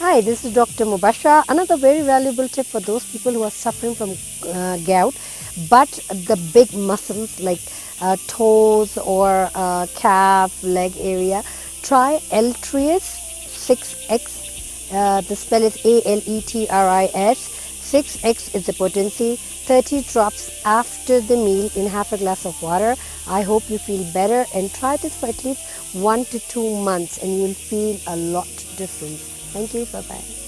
Hi, this is Dr. Mubashara. Another very valuable tip for those people who are suffering from uh, gout, but the big muscles like uh, toes or uh, calf, leg area. Try Aletris 6X. Uh, the spell is A L E T R I S. 6X is the potency. 30 drops after the meal in half a glass of water. I hope you feel better and try this for at least one to two months and you'll feel a lot difference. Thank you. Bye bye.